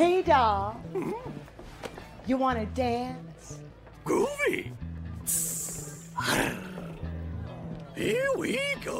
Hey, doll. You want to dance? Groovy. Here we go.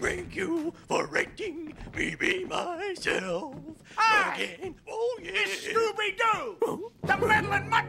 Thank you for rating me be myself Hi. again. Oh yeah. It's Scooby Doo! The meddling mutt